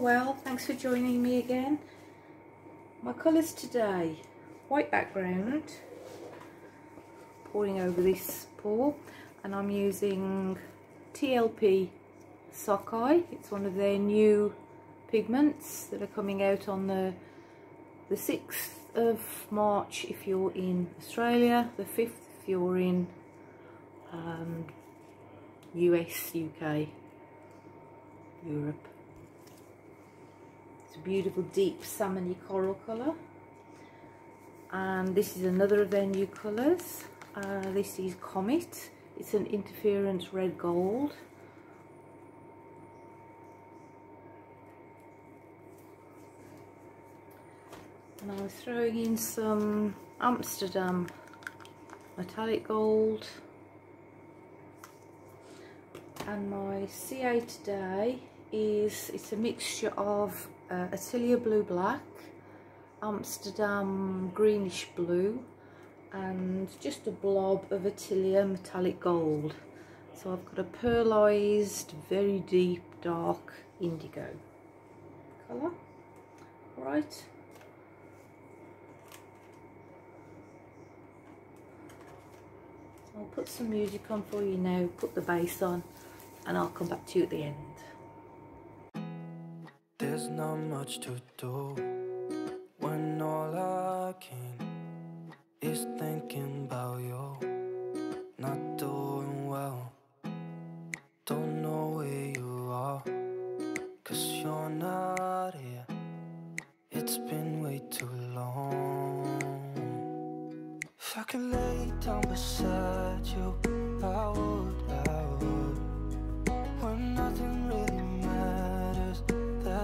well. Thanks for joining me again. My colours today, white background, pouring over this pour, and I'm using TLP Sockeye. It's one of their new pigments that are coming out on the, the 6th of March if you're in Australia, the 5th if you're in um, US, UK, Europe. Beautiful deep salmony coral colour. And this is another of their new colours. Uh, this is Comet. It's an interference red gold. And I was throwing in some Amsterdam metallic gold and my CA today is it's a mixture of uh, Atelier Blue Black, Amsterdam Greenish Blue and just a blob of Atelier Metallic Gold. So I've got a pearlized, very deep, dark indigo colour. Right. I'll put some music on for you now, put the bass on and I'll come back to you at the end. There's not much to do when all I can is thinking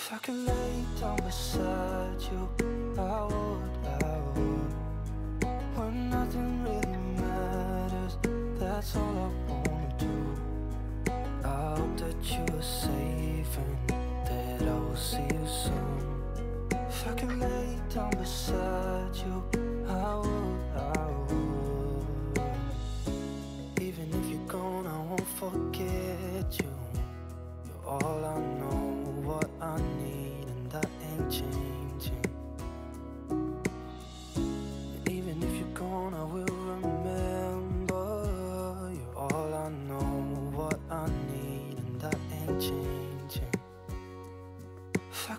If I could lay down beside you, I would, I would. When nothing really matters, that's all I wanna do. I hope that you are safe and that I will see you soon. If I could lay down beside you, I would, I would. Even if you're gone, I won't forget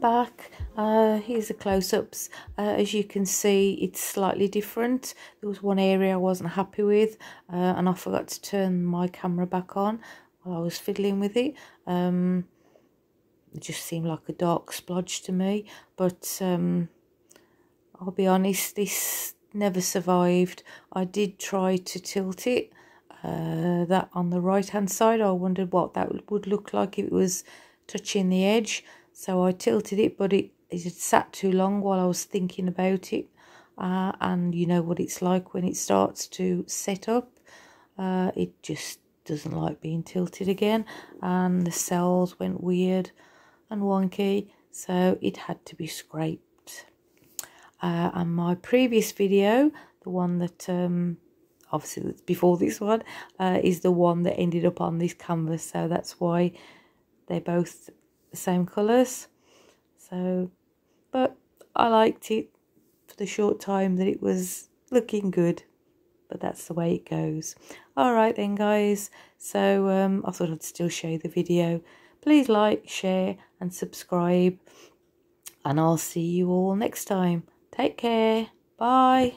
Back. Uh, here's the close-ups. Uh, as you can see, it's slightly different. There was one area I wasn't happy with, uh, and I forgot to turn my camera back on while I was fiddling with it. Um, it just seemed like a dark splodge to me, but um, I'll be honest, this never survived. I did try to tilt it, uh, that on the right hand side. I wondered what that would look like if it was touching the edge. So I tilted it, but it, it sat too long while I was thinking about it. Uh, and you know what it's like when it starts to set up. Uh, it just doesn't like being tilted again. And the cells went weird and wonky. So it had to be scraped uh, and my previous video, the one that um, obviously that's before this one, uh, is the one that ended up on this canvas. So that's why they're both the same colours. So, but I liked it for the short time that it was looking good. But that's the way it goes. Alright then guys, so um, I thought I'd still show the video. Please like, share and subscribe. And I'll see you all next time. Take care. Bye.